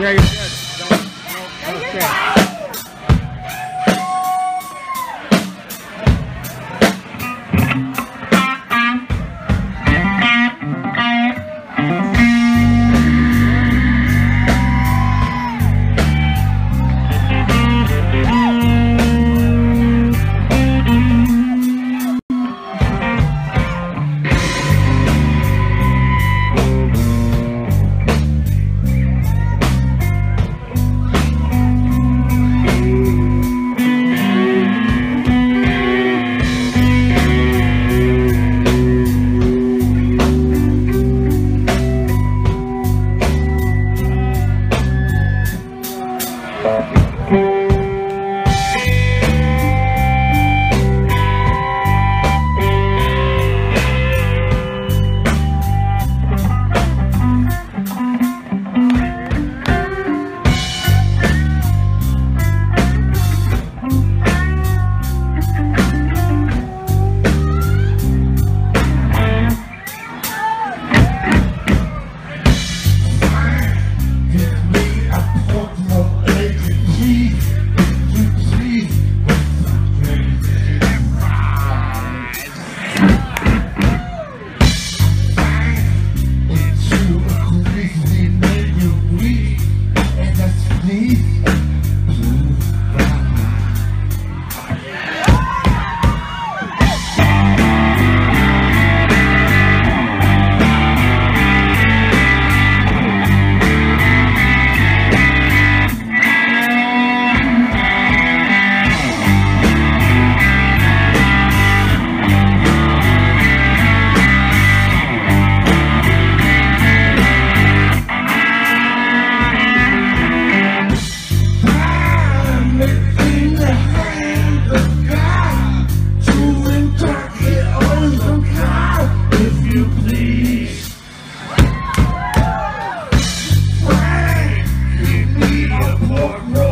Yeah, you're good. Don't, okay. more.